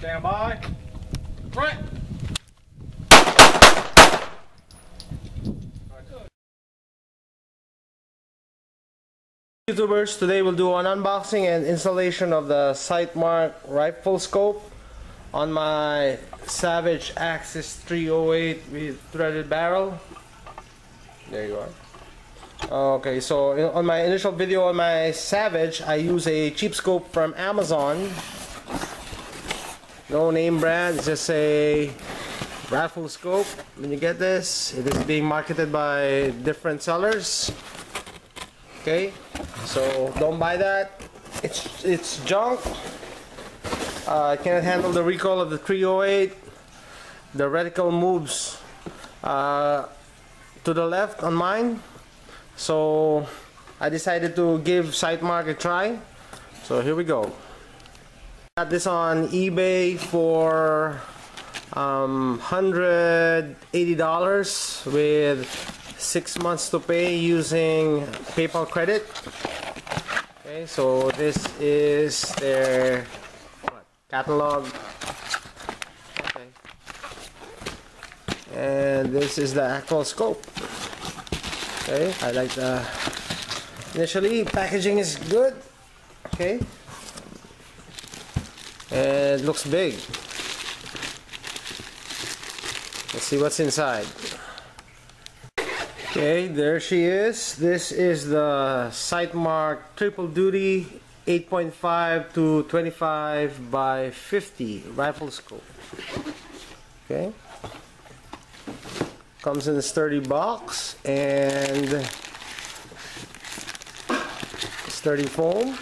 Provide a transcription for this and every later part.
Stand by. YouTubers, today we'll do an unboxing and installation of the Sightmark rifle scope on my Savage Axis 308 with threaded barrel. There you are. Okay, so on my initial video on my Savage, I use a cheap scope from Amazon. No name brand, just a rifle scope. When you get this, it is being marketed by different sellers. Okay, so don't buy that. It's it's junk. Uh, it cannot handle the recoil of the 308. The reticle moves uh, to the left on mine. So I decided to give Sightmark a try. So here we go. Got this on eBay for um, $180 with six months to pay using PayPal credit. Okay, so this is their catalog. Okay. And this is the actual scope. Okay, I like the initially packaging is good. Okay. And it looks big. Let's see what's inside. Okay, there she is. This is the Sightmark Triple Duty 8.5 to 25 by 50 rifle scope. Okay. Comes in a sturdy box and sturdy foam.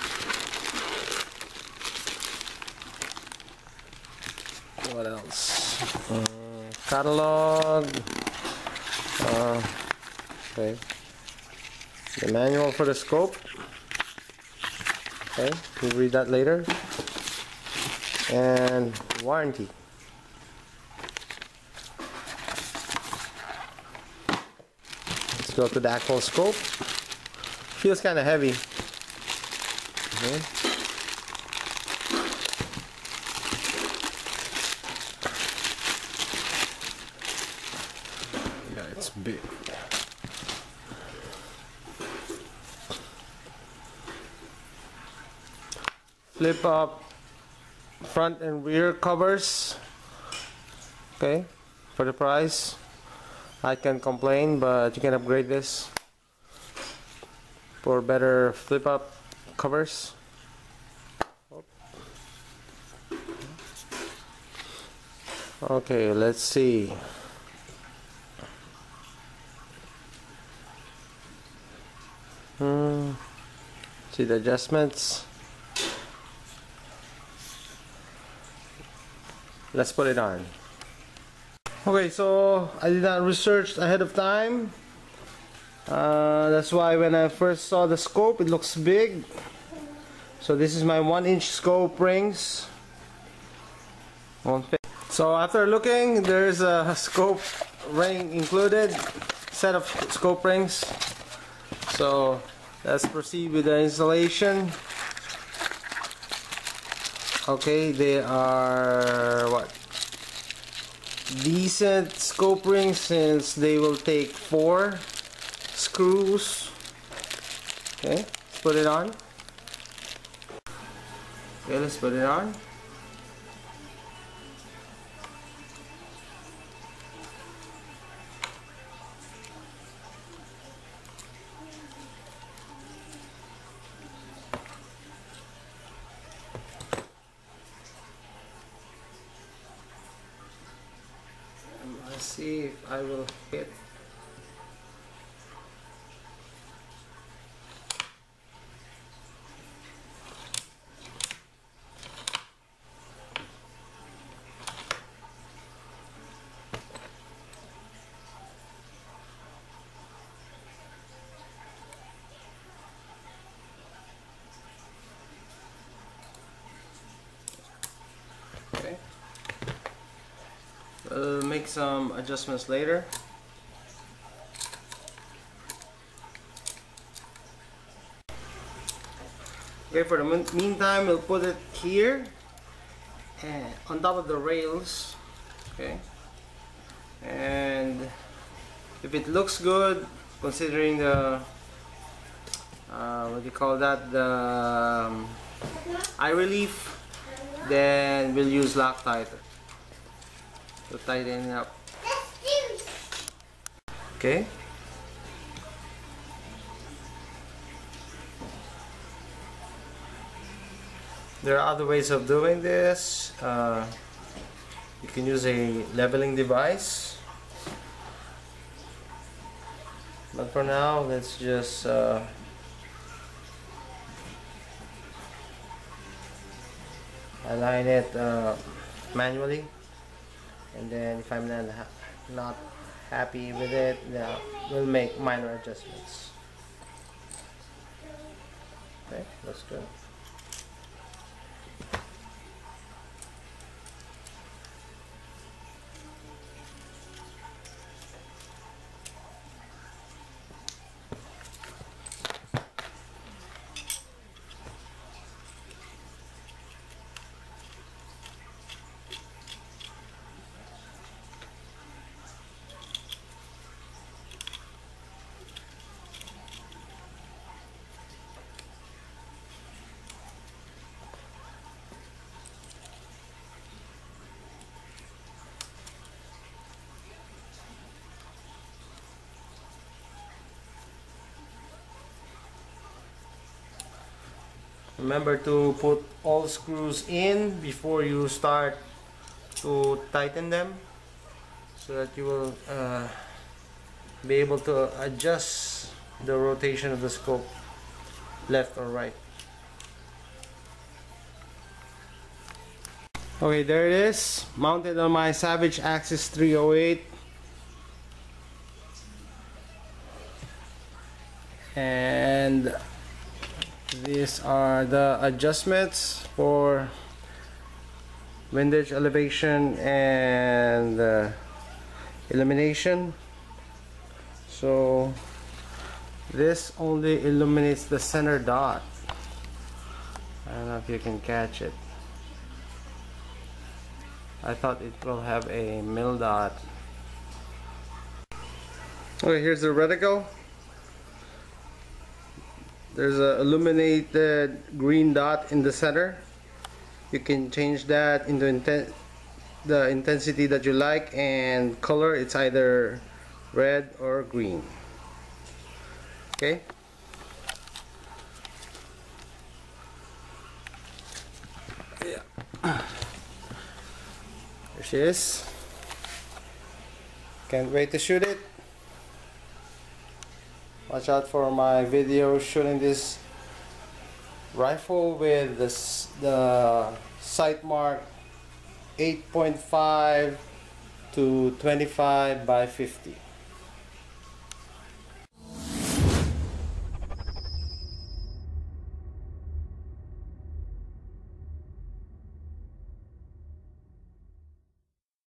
What else? Uh, catalog. Uh, okay. The manual for the scope. Okay, we'll read that later. And warranty. Let's go to the actual scope. Feels kind of heavy. Okay. Big. Flip up front and rear covers. Okay, for the price. I can't complain, but you can upgrade this for better flip up covers. Okay, let's see. See the adjustments. Let's put it on. Okay, so I did not research ahead of time. Uh, that's why when I first saw the scope, it looks big. So this is my one inch scope rings. So after looking, there's a scope ring included, set of scope rings. So let's proceed with the installation. Okay, they are what? Decent scope rings since they will take four screws. Okay, let's put it on. Okay, let's put it on. See if I will hit. Okay. We'll make some adjustments later. Okay, for the meantime, we'll put it here. and on top of the rails okay and if it looks good considering the uh, what do you call that the um, eye relief then we'll use Loctite to tighten it up okay there are other ways of doing this. Uh, you can use a leveling device. But for now let's just uh, align it uh, manually and then if I'm not, not happy with it yeah, we'll make minor adjustments. Okay that's good Remember to put all screws in before you start to tighten them so that you will uh, be able to adjust the rotation of the scope left or right. Okay, there it is, mounted on my Savage Axis 308. And these are the adjustments for windage elevation and uh, illumination. So this only illuminates the center dot. I don't know if you can catch it. I thought it will have a mil dot. Okay here's the reticle there's a illuminated green dot in the center. You can change that into inten the intensity that you like and color. It's either red or green. Okay? Yeah there she is. Can't wait to shoot it watch out for my video shooting this rifle with this, the Sightmark 8.5 to 25 by 50